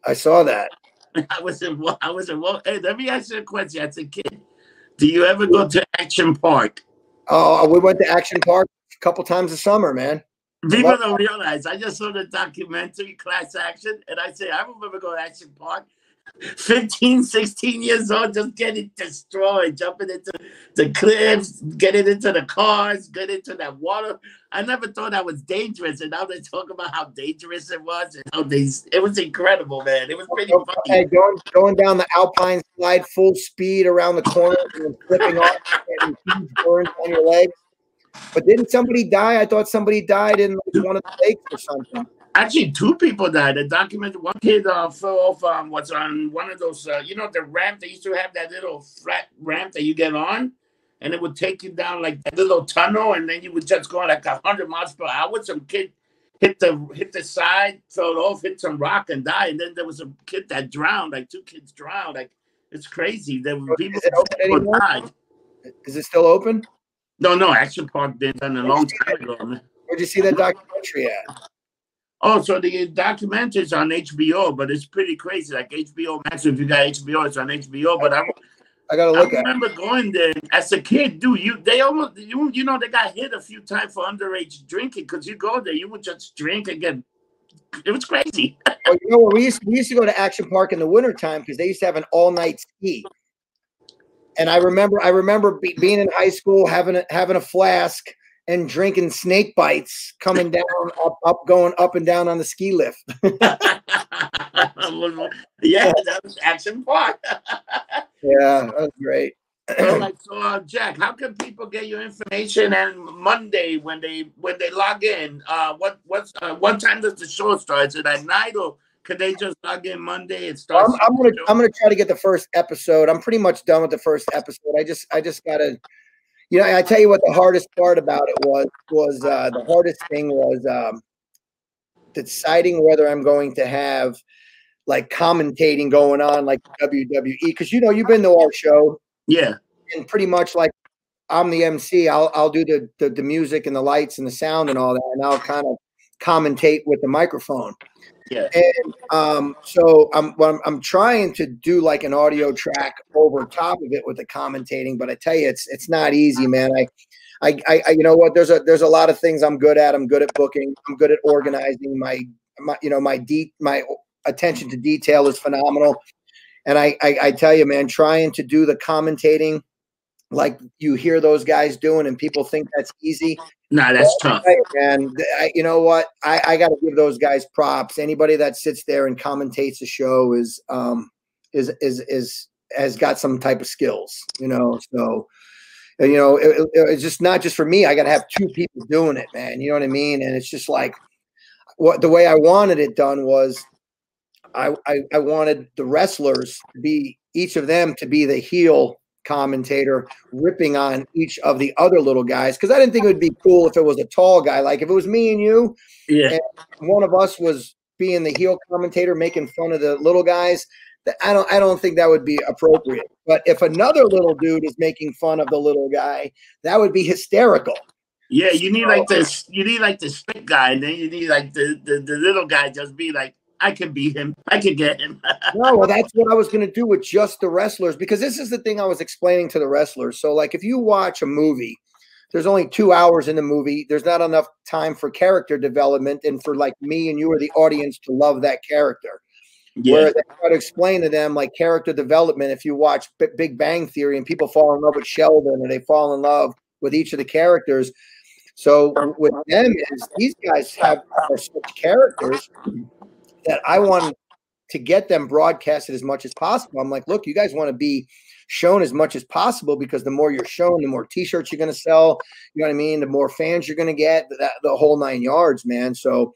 I saw that. I was in I was in Wall. Hey, let me ask you a question. As a kid, do you ever go to Action Park? Oh, we went to Action Park a couple times a summer, man. People don't realize. I just saw the documentary Class Action, and I say I remember going to Action Park 15, 16 years old, just getting destroyed, jumping into the cliffs, getting into the cars, getting into that water. I never thought that was dangerous. And now they talk about how dangerous it was and how they it was incredible, man. It was pretty funny. Hey, going, going down the Alpine slide full speed around the corner and flipping off and huge burns on your legs. But didn't somebody die? I thought somebody died in one of the lakes or something. Actually, two people died. A document one kid uh, fell off um, what's on one of those, uh, you know, the ramp. They used to have that little flat ramp that you get on, and it would take you down like that little tunnel, and then you would just go like hundred miles per hour. Some kid hit the hit the side, fell off, hit some rock, and died. And then there was a kid that drowned. Like two kids drowned. Like it's crazy. There were people that died. Is it still open? No, no. Action Park been done a long time ago. Man. Where'd you see that documentary at? Oh, so the documentary is on HBO, but it's pretty crazy. Like HBO Max, if you got HBO, it's on HBO. But I, I gotta look. I remember at going there as a kid, dude. You they almost you you know they got hit a few times for underage drinking because you go there, you would just drink and get. It was crazy. well, you know, we used we used to go to Action Park in the wintertime because they used to have an all night ski. And I remember, I remember be, being in high school, having a, having a flask and drinking snake bites coming down up up going up and down on the ski lift. Yeah that was action park yeah that was great. Like, so uh, jack how can people get your information and monday when they when they log in uh what what's uh, what time does the show start? Is it at night or could they just log in monday it starts I'm, I'm gonna i'm gonna try to get the first episode. I'm pretty much done with the first episode. I just i just gotta you know, I tell you what the hardest part about it was was uh, the hardest thing was um, deciding whether I'm going to have like commentating going on like WWE because you know you've been to our show, yeah, and pretty much like I'm the MC. I'll I'll do the, the the music and the lights and the sound and all that, and I'll kind of commentate with the microphone. Yeah. And um, so I'm, well, I'm I'm trying to do like an audio track over top of it with the commentating, but I tell you, it's it's not easy, man. I, I, I, you know what? There's a there's a lot of things I'm good at. I'm good at booking. I'm good at organizing my my you know my deep my attention to detail is phenomenal. And I, I, I tell you, man, trying to do the commentating like you hear those guys doing, and people think that's easy. Nah, that's tough. And I, you know what? I, I got to give those guys props. Anybody that sits there and commentates a show is um is is is has got some type of skills, you know. So you know, it, it, it's just not just for me. I got to have two people doing it, man. You know what I mean? And it's just like what the way I wanted it done was I, I, I wanted the wrestlers to be each of them to be the heel commentator ripping on each of the other little guys because I didn't think it would be cool if it was a tall guy. Like if it was me and you, yeah, and one of us was being the heel commentator making fun of the little guys. I don't I don't think that would be appropriate. But if another little dude is making fun of the little guy, that would be hysterical. Yeah, you need like this. You need like the stick guy, and then you need like the, the, the little guy just be like, I can beat him. I can get him. no, well, that's what I was going to do with just the wrestlers because this is the thing I was explaining to the wrestlers. So, like, if you watch a movie, there's only two hours in the movie. There's not enough time for character development and for like me and you or the audience to love that character. Yeah. Where they try to explain to them like character development. If you watch B- Big Bang Theory and people fall in love with Sheldon and they fall in love with each of the characters. So with them is these guys have are such characters that I want to get them broadcasted as much as possible. I'm like, look, you guys want to be shown as much as possible because the more you're shown, the more t-shirts you're going to sell. You know what I mean? The more fans you're going to get. That the whole nine yards, man. So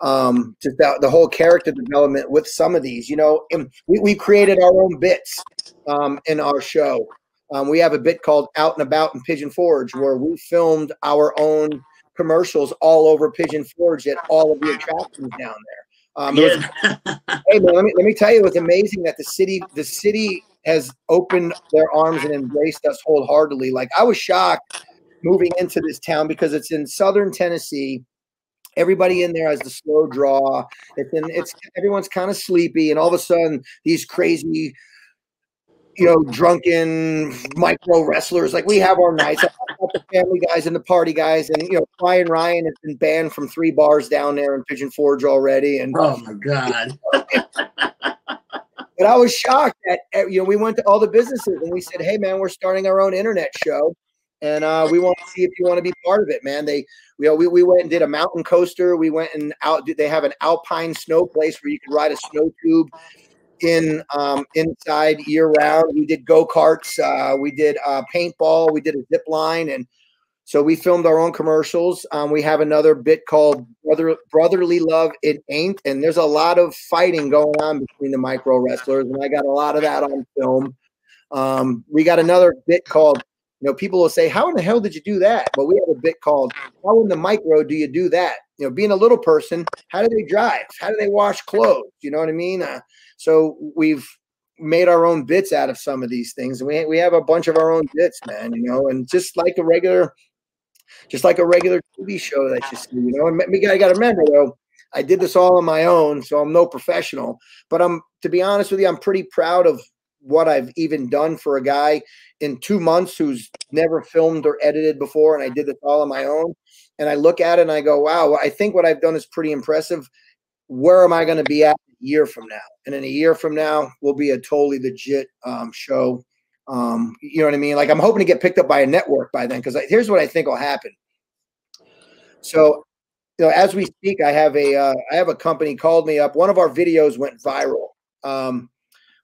um, just that, the whole character development with some of these. You know, we, we created our own bits um, in our show. Um, we have a bit called Out and About in Pigeon Forge where we filmed our own commercials all over Pigeon Forge at all of the attractions down there. Um, was, hey man, let me let me tell you, it was amazing that the city the city has opened their arms and embraced us wholeheartedly. Like I was shocked moving into this town because it's in southern Tennessee. Everybody in there has the slow draw. It's in, it's everyone's kind of sleepy, and all of a sudden these crazy you know, drunken micro wrestlers. Like we have our nights. the family guys and the party guys, and you know, Ryan Ryan has been banned from three bars down there in Pigeon Forge already. And oh my god! but I was shocked that eh, you know we went to all the businesses and we said, "Hey man, we're starting our own internet show." And uh, we want to see if you want to be part of it, man. They, we, we, we went and did a mountain coaster. We went and out. They have an alpine snow place where you can ride a snow tube in um, inside year round. We did go karts, uh, we did uh, paintball, we did a zip line, and so we filmed our own commercials. Um, we have another bit called Brother, Brotherly Love It Ain't, and there's a lot of fighting going on between the micro wrestlers, and I got a lot of that on film. Um, we got another bit called you know, people will say, "How in the hell did you do that?" But we have a bit called "How in the micro do you do that?" You know, being a little person, how do they drive? How do they wash clothes? You know what I mean? Uh, so we've made our own bits out of some of these things, we we have a bunch of our own bits, man. You know, and just like a regular, just like a regular TV show that you see. You know, and we got to remember though, I did this all on my own, so I'm no professional. But I'm, to be honest with you, I'm pretty proud of what I've even done for a guy in two months who's never filmed or edited before, and I did this all on my own. And I look at it and I go, wow, I think what I've done is pretty impressive. Where am I going to be at year from now? And in a year from now, we'll be a totally legit um, show. Um, you know what I mean? Like I'm hoping to get picked up by a network by then, because here's what I think will happen. So, you know, as we speak, I have a uh, I have a company called me up. One of our videos went viral. Um,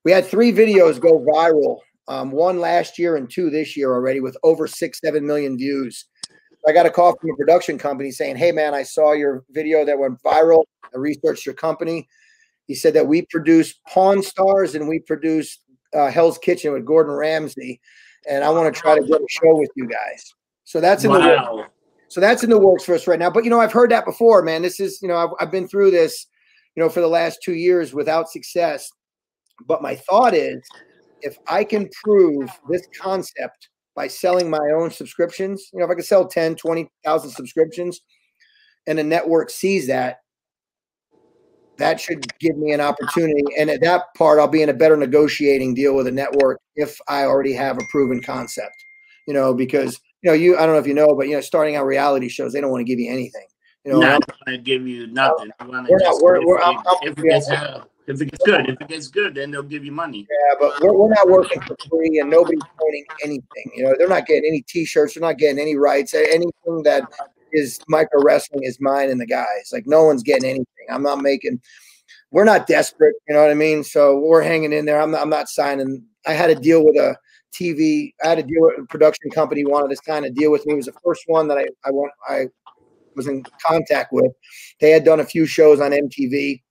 we had three videos go viral um, one last year and two this year already with over six, seven million views. I got a call from a production company saying, Hey, man, I saw your video that went viral. I researched your company. He said that we produce Pawn Stars and we produce uh, Hell's Kitchen with Gordon Ramsay. And I want to try to get a show with you guys. So that's in wow. the works. So that's in the works for us right now. But, you know, I've heard that before, man. This is, you know, I've, I've been through this, you know, for the last two years without success. But my thought is, if I can prove this concept by selling my own subscriptions, you know, if I can sell 10, 20,000 subscriptions and a network sees that, that should give me an opportunity. And at that part, I'll be in a better negotiating deal with a network if I already have a proven concept, you know, because, you know, you, I don't know if you know, but, you know, starting out reality shows, they don't want to give you anything. You know, not going to give you nothing. We're not, we're, we're, I'm, I'm, yeah, If it gets good, if it gets good, then they'll give you money. Yeah, but we're, we're not working for free, and nobody's owning anything. You know, they're not getting any T-shirts, they're not getting any rights. Anything that is micro wrestling is mine and the guys. Like no one's getting anything. I'm not making. We're not desperate. You know what I mean? So we're hanging in there. I'm not, I'm not signing. I had a deal with a TV. I had a deal with a production company wanted to kind of deal with me. It was the first one that I I went I was in contact with. They had done a few shows on MTV,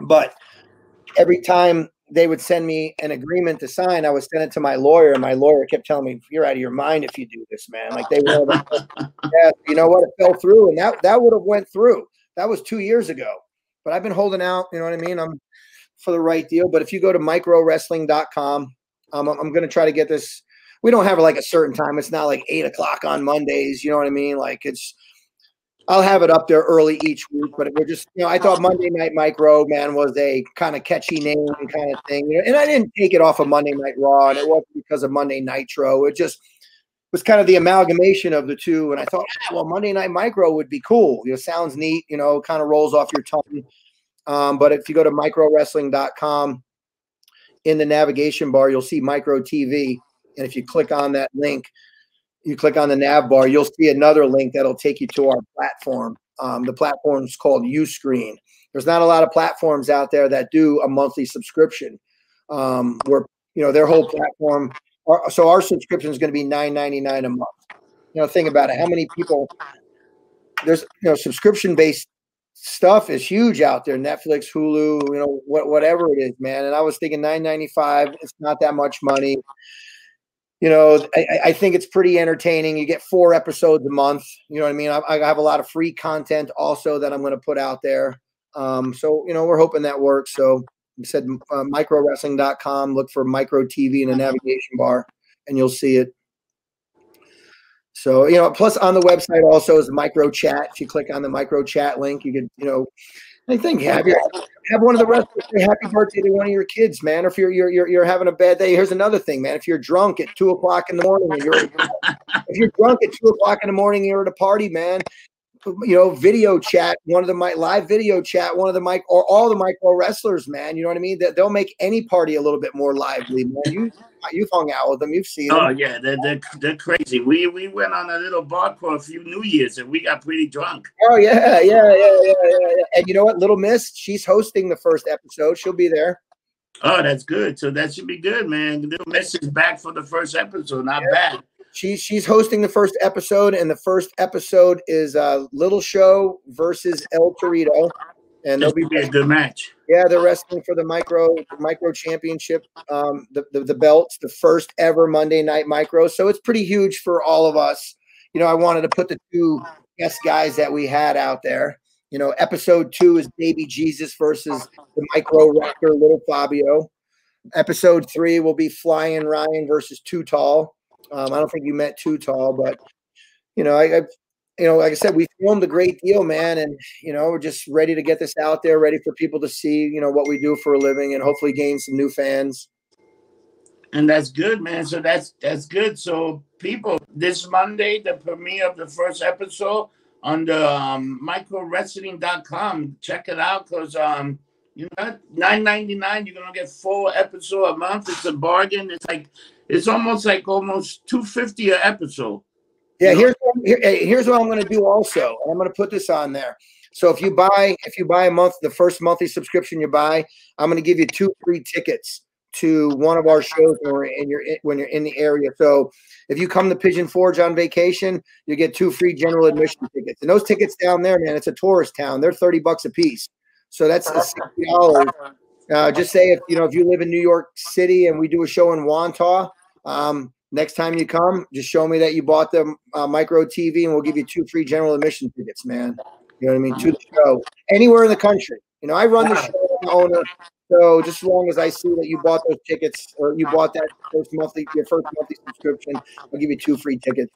but every time they would send me an agreement to sign, I would send it to my lawyer, and my lawyer kept telling me, "You're out of your mind if you do this, man." Like they were, yeah, you know what? It fell through, and that that would have went through. That was two years ago, but I've been holding out. You know what I mean? I'm for the right deal. But if you go to microwrestling.com, um, I'm, I'm going to try to get this. We don't have like a certain time. It's not like eight o'clock on Mondays. You know what I mean? Like it's I'll have it up there early each week, but we're just, you know, I thought Monday Night Micro, man, was a kind of catchy name kind of thing. You know, and I didn't take it off of Monday Night Raw, and it wasn't because of Monday Nitro. It just was kind of the amalgamation of the two. And I thought, well, Monday Night Micro would be cool. You know, sounds neat, you know, kind of rolls off your tongue. Um, but if you go to microwrestling.com in the navigation bar, you'll see Micro TV. And if you click on that link, you click on the nav bar, you'll see another link that'll take you to our platform. Um, the platform is called Uscreen. There's not a lot of platforms out there that do a monthly subscription. Um, where you know their whole platform. So our subscription is going to be nine ninety nine a month. You know, think about it. How many people? There's you know subscription based stuff is huge out there. Netflix, Hulu, you know, what, whatever it is, man. And I was thinking nine ninety five. It's not that much money you know, I, I, think it's pretty entertaining. You get four episodes a month. You know what I mean? I, I have a lot of free content also that I'm going to put out there. Um, so, you know, we're hoping that works. So, I said uh, microwrestling.com, look for micro TV in the navigation bar, and you'll see it. So, you know, plus on the website also is micro chat. If you click on the micro chat link, you could, you know, I have your, have one of the wrestlers say happy birthday to one of your kids, man. Or if you're, you're you're you're having a bad day, here's another thing, man. If you're drunk at two o'clock in the morning, you're if you're drunk at two o'clock in the morning, you're at a party, man. You know, video chat, one of the mic live video chat, one of the mic or all the micro wrestlers, man. You know what I mean? That they'll make any party a little bit more lively, man. You you've hung out with them, you've seen. Oh them. yeah, they're, they're they're crazy. We we went on a little bar for a few New Years and we got pretty drunk. Oh yeah, yeah, yeah, yeah, yeah. And you know what, Little Miss, she's hosting the first episode. She'll be there. Oh, that's good. So that should be good, man. Little Miss is back for the first episode. Not yeah. bad. She's she's hosting the first episode, and the first episode is uh, Little Show versus El Torito and they'll be, a good match. Yeah, they're wrestling for the micro micro championship, um, the, the the belts, the first ever Monday night micro. So it's pretty huge for all of us. You know, I wanted to put the two guest guys that we had out there. You know, episode two is Baby Jesus versus the micro wrecker, Little Fabio. Episode three will be Flying Ryan versus Too Tall. Um, I don't think you met Too Tall, but you know, I, I you know, like I said, we filmed a great deal, man, and you know, we're just ready to get this out there, ready for people to see, you know, what we do for a living, and hopefully gain some new fans. And that's good, man. So that's that's good. So people, this Monday, the premiere of the first episode on the um, microwrestling.com. Check it out because um, you know, nine ninety nine. You're gonna get four episode a month. It's a bargain. It's like it's almost like almost two fifty a episode. Yeah, here's what, here, here's what I'm going to do. Also, I'm going to put this on there. So if you buy if you buy a month, the first monthly subscription you buy, I'm going to give you two free tickets to one of our shows when you're in your when you're in the area. So if you come to Pigeon Forge on vacation, you get two free general admission tickets. And those tickets down there, man, it's a tourist town. They're thirty bucks a piece. So that's sixty dollars. Uh, just say if you know if you live in New York City and we do a show in Wantagh, um, next time you come, just show me that you bought the uh, micro TV, and we'll give you two free general admission tickets, man. You know what I mean? To the show, anywhere in the country. You know, I run the show, the owner. So just as long as I see that you bought those tickets or you bought that first monthly, your first monthly subscription, I'll give you two free tickets.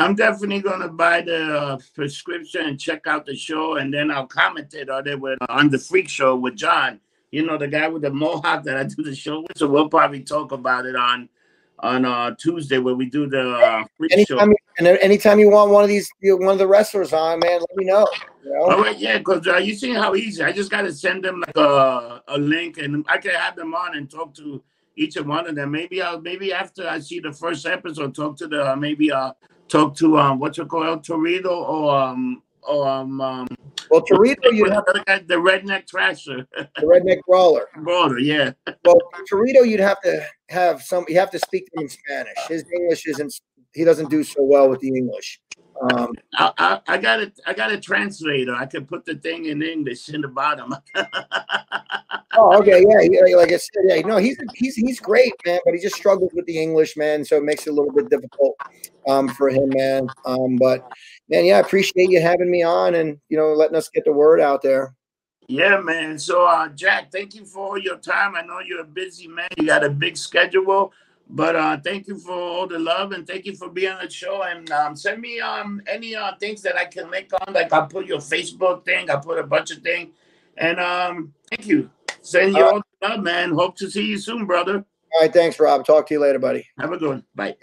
I'm definitely gonna buy the uh, prescription and check out the show, and then I'll comment it on it with on the Freak Show with John you know, the guy with the mohawk that I do the show with. So we'll probably talk about it on on uh Tuesday when we do the uh, anytime, you, and anytime you want one of these, one of the wrestlers on, man, let me know. You know? All right, yeah, because uh, you see how easy. I just got to send them like a, a link, and I can have them on and talk to each and one of them. Maybe I'll maybe after I see the first episode, talk to the uh, maybe uh talk to um what's it called Torito or um or um, um well Torito you have the, the redneck trasher? The redneck brawler. Brawler yeah. Well Torito you'd have to have some you have to speak to him in Spanish. His English isn't he doesn't do so well with the English um, I, I, I, got a I got a translator. I can put the thing in English in the bottom. oh, okay, yeah, yeah, like I said, yeah, no, he's he's he's great, man, but he just struggles with the English, man, so it makes it a little bit difficult um, for him, man. Um, but man, yeah, I appreciate you having me on and you know letting us get the word out there. Yeah, man. So, uh, Jack, thank you for all your time. I know you're a busy man. You got a big schedule. But uh, thank you for all the love and thank you for being on the show. And um, send me um, any uh, things that I can link on. Like I'll put your Facebook thing, I'll put a bunch of things. And um, thank you. Send you all, all the love, man. Hope to see you soon, brother. All right. Thanks, Rob. Talk to you later, buddy. Have a good one. Bye.